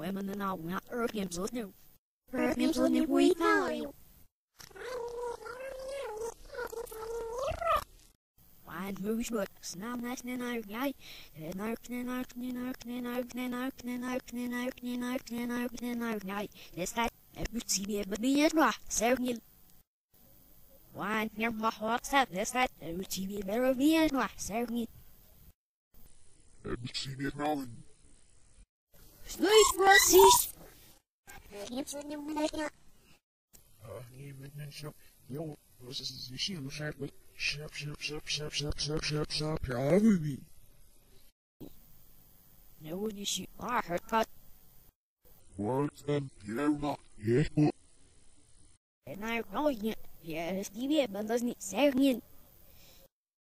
Women and all not earth games with new. Earth games with new we value. Wine movies but snap nice and out guy. And out and out and out and out and out and out and out and out and out and out guy. This guy every me but me as well. Seven Wine near my heart set this guy every me better me as well. Seven Every see me now Snoeismossies. Nee, het een zo. Jo, was is de ziel, maar schrijf me. Schap, schap, sharp schap, sharp sharp sharp schap, sharp wie. Nou, die zie ah, het gaat. Wat een je. En nou, nou, ja, dat is niet meer, maar niet, zeg niet.